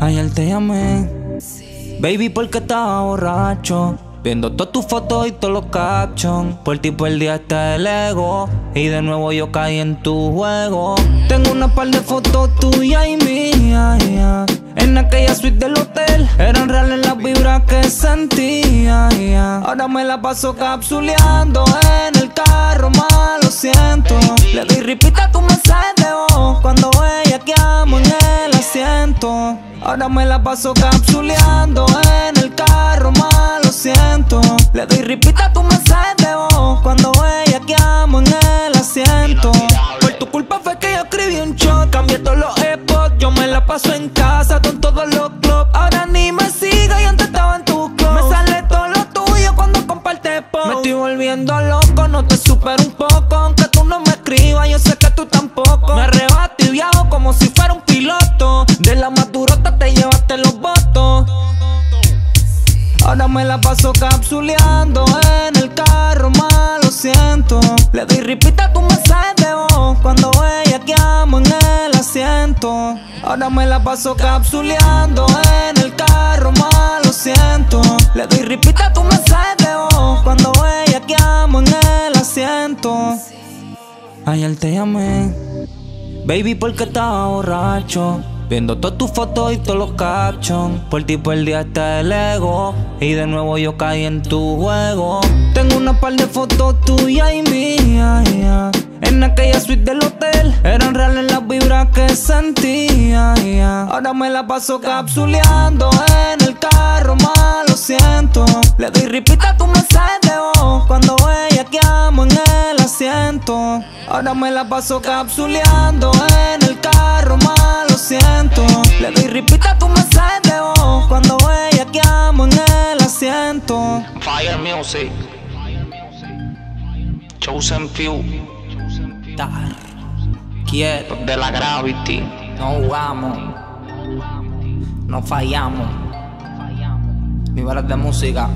Ayer te llamé, baby, porque estaba borracho. Viendo todas tus fotos y todos los captions. Por ti día está el ego. Y de nuevo yo caí en tu juego. Tengo una par de fotos tuyas y mías. En aquella suite del hotel. Eran reales las vibras que sentía. Ahora me la paso capsuleando en el carro, mal lo siento. Ahora me la paso capsuleando en el carro, mal lo siento. Le doy ripita a tu mensaje de voz cuando ella que amo en el asiento. Por tu culpa fue que yo escribí un shot, cambié todos los spots. Yo me la paso en casa con todos los clubs. Ahora ni me siga y antes estaba en tu club. Me sale todo lo tuyo cuando comparte post. Me estoy volviendo loco, no te supero un poco. Me la paso capsuleando en el carro, mal lo siento. Le doy ripita a tu mensaje de voz cuando ella amo en el asiento. Ahora me la paso capsuleando en el carro, mal lo siento. Le doy ripita a tu mensaje de voz cuando ella amo en el asiento. Ayer te llamé, baby, porque estaba borracho. Viendo todas tus fotos y todos los captions. Por ti día está el ego. Y de nuevo yo caí en tu juego. Tengo una par de fotos tuyas y mías. En aquella suite del hotel. Eran reales las vibras que sentía. Ahora me la paso capsuleando en el carro, mal lo siento. Le doy ripita a tu mensaje de voz. Cuando ella que amo en el asiento. Ahora me la paso capsuleando en el carro, mal lo siento. Le doy ripita a tu mensaje de voz cuando ella que amo en el asiento. Fire Music. Chosen Few. Dar. Quiero, De la Gravity. no jugamos, no fallamos. Viva de música.